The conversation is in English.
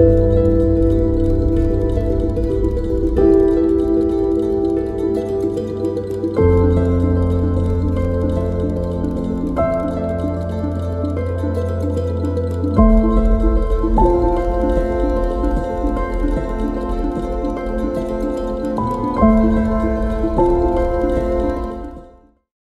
you